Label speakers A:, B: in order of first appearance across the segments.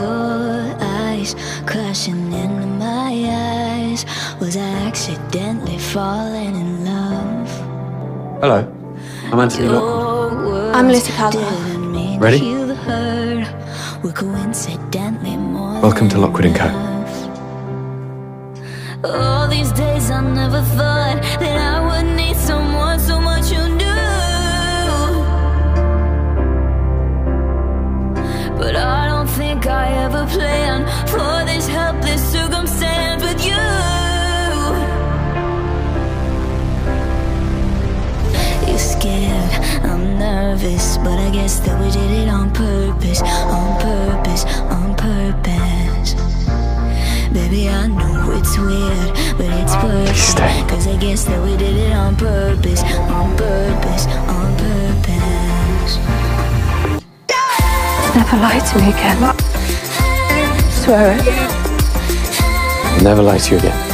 A: eyes crashing into my eyes. Was I accidentally falling in love?
B: Hello, I'm Anthony Locke.
A: Your
C: I'm
A: words
C: Lucy
A: Carlyle.
B: Ready?
A: to heal the hurt. Were coincidentally more
B: Welcome to Lockwood and Co.
A: All these days I never thought that I nervous, but I guess that we did it on purpose, on purpose, on purpose. Baby, I know it's weird, but it's mm,
B: stay.
A: perfect. Cause I guess that we did it on purpose, on purpose, on purpose.
C: Never lie to me again. Swear it.
B: Never lie to you again.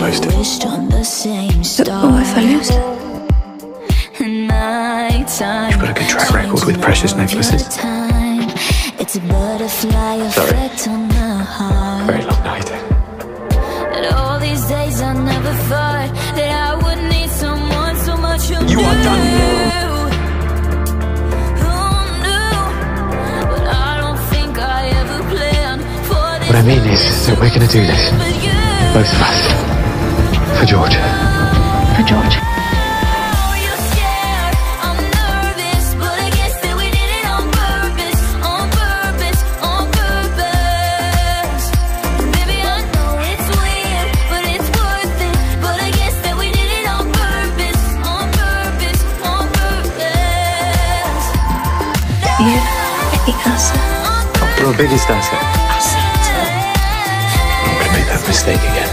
C: What if I lose?
A: Oh, stars. In my time,
B: You've got a good track record with precious necklaces.
A: It's a butterfly
B: Sorry.
A: effect on my heart.
B: Very long night.
A: And all these days I never thought that I would need someone so much you
B: You are done.
A: Oh, no. But I don't think I ever planned for this
B: What I mean is that we're going to do this, both of us, for George.
C: For George.
A: Oh, you're scared, I'm I guess that we did it on purpose, on purpose, on purpose. Baby, I know it's weird, but it's worth it. But I guess that we did it on purpose, on purpose, on purpose.
C: You, the answer.
A: On
B: Your biggest asset.
A: purpose.
B: I'm going to make that mistake again.